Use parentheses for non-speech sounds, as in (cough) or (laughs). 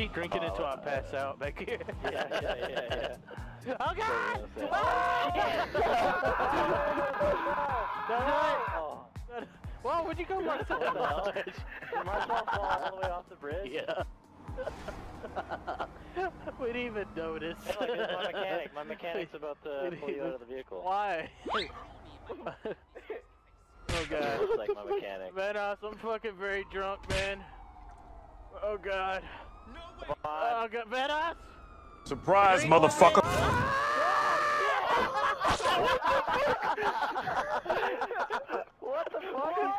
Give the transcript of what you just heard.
keep drinking until I pass out back here. (laughs) Yeah, yeah, yeah, yeah. Oh god! Oh, oh, Whoa, would you go Marcel? what? Did Marshall fall all the way off the bridge? yeah. (laughs) we didn't even notice. Hey, look, it's my mechanic. My mechanic's about to pull you out of the vehicle. Why? (laughs) oh god. Looks like my mechanic. Vanoss, I'm fucking very drunk, man. Oh god. No oh, good better. Surprise, Three motherfucker. what the fuck?